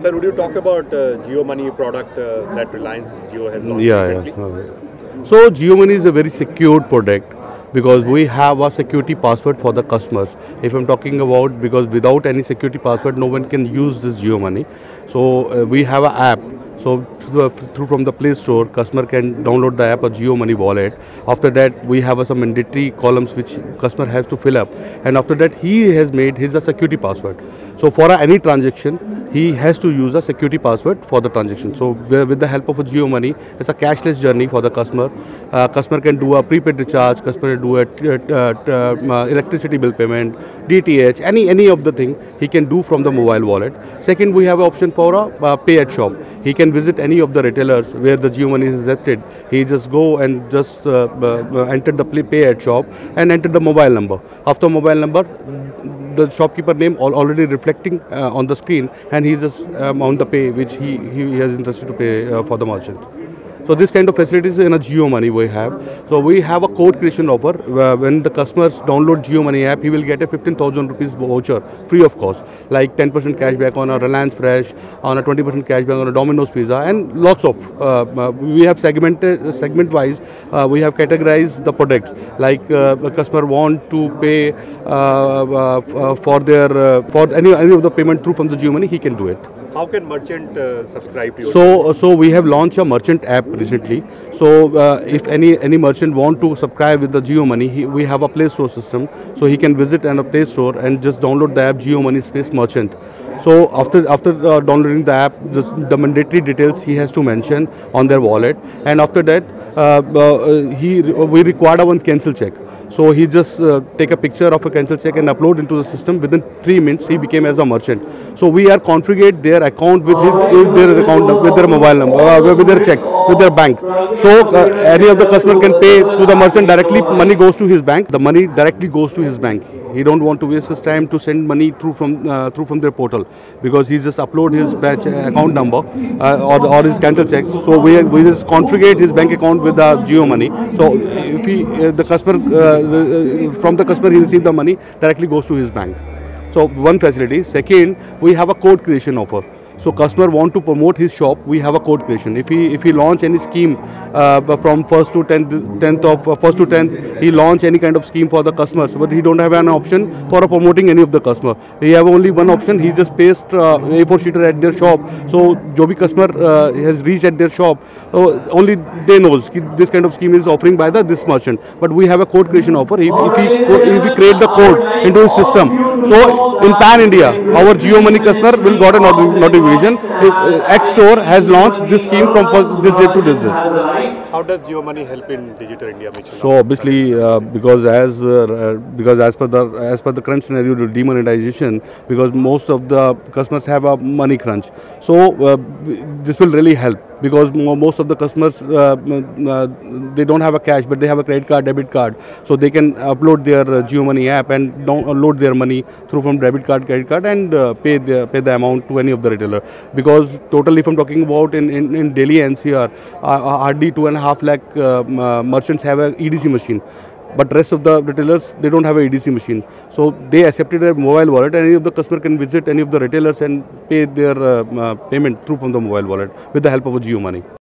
Sir, would you talk about uh, Jio Money product uh, that Reliance Jio has launched Yeah, recently? yeah. So JioMoney is a very secured product because we have a security password for the customers. If I'm talking about because without any security password, no one can use this Jio Money. So uh, we have an app. So through, from the Play Store, customer can download the app or JioMoney wallet. After that, we have uh, some mandatory columns which customer has to fill up, and after that, he has made his a security password. So for uh, any transaction, he has to use a security password for the transaction. So with the help of a JioMoney, it's a cashless journey for the customer. Uh, customer can do a prepaid recharge, customer can do a uh, uh, electricity bill payment, DTH, any any of the thing he can do from the mobile wallet. Second, we have option for a pay at shop. He can visit any of the retailers where the JioMoney is accepted. He just go and just uh, uh, enter the play, pay at shop and enter the mobile number. After mobile number, the shopkeeper name al- already reflecting uh, on the screen and he just um, on the pay which he, he has interested to pay uh, for the merchant. So this kind of facilities in a Jio Money we have. So we have a code creation offer when the customers download Jio Money app, he will get a 15,000 rupees voucher free of cost, like 10% cashback on a Reliance Fresh, on a 20% cashback on a Domino's Pizza, and lots of. Uh, uh, we have segmented segment wise. Uh, we have categorized the products like uh, the customer want to pay uh, uh, for their for any any of the payment through from the Jio Money, he can do it. How can merchant uh, subscribe to your So, so we have launched a merchant app recently. So, uh, if any any merchant want to subscribe with the Jio Money, he, we have a Play Store system. So he can visit and a Play Store and just download the app Jio Money Space Merchant. So after after uh, downloading the app, just the mandatory details he has to mention on their wallet, and after that, uh, uh, he we require one cancel check. So he just uh, take a picture of a cancel check and upload into the system. Within three minutes, he became as a merchant. So we are configure their account with, his, their account, with their mobile number, uh, with their check, with their bank. So any of the customer can pay to the merchant directly. Money goes to his bank. The money directly goes to his bank. He don't want to waste his time to send money through from uh, through from their portal because he just upload his batch account number uh, or, or his cancel check. So we we just configure his bank account with the Jio Money. So if he uh, the customer uh, uh, from the customer he receive the money directly goes to his bank. So one facility. Second, we have a code creation offer. So customer want to promote his shop, we have a code creation. If he if he launch any scheme uh, from first to tenth, tenth of uh, first to tenth, he launch any kind of scheme for the customers, but he don't have an option for promoting any of the customer. He have only one option. He just paste uh, A4 sheeter at their shop. So jobi customer uh, has reached at their shop, So, only they knows this kind of scheme is offering by the this merchant. But we have a code creation offer. If, if, we, if create the code into his system, so in pan India, our Jio Money customer will got a notification if, uh, X store has launched this scheme from first this day to this day. How does Jio Money help in digital India mission? So obviously, uh, because as uh, because as per the as per the crunch scenario, the demonetization, because most of the customers have a money crunch. So uh, this will really help because most of the customers uh, uh, they don't have a cash, but they have a credit card, debit card, so they can upload their uh, Jio Money app and download their money through from debit card, credit card, and uh, pay the pay the amount to any of the retailer. Because totally, if I'm talking about in in, in Delhi NCR, uh, hardly two and a half lakh uh, uh, merchants have a EDC machine but rest of the retailers they don't have a EDC machine. So they accepted a mobile wallet. And any of the customer can visit any of the retailers and pay their uh, uh, payment through from the mobile wallet with the help of a Jio Money.